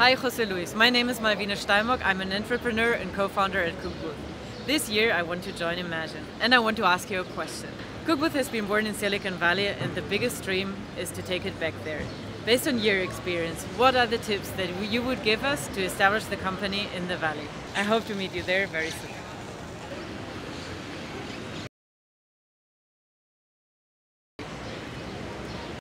Hi, Jose Luis. My name is Malwine Steinbock. I'm an entrepreneur and co-founder at Cookbooth. This year, I want to join Imagine, and I want to ask you a question. Cookbooth has been born in Silicon Valley, and the biggest dream is to take it back there. Based on your experience, what are the tips that you would give us to establish the company in the Valley? I hope to meet you there very soon.